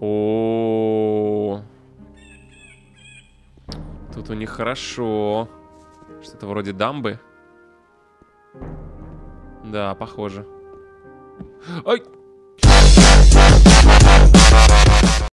О, Тут у них хорошо. Что-то вроде дамбы. Да, похоже. Ой!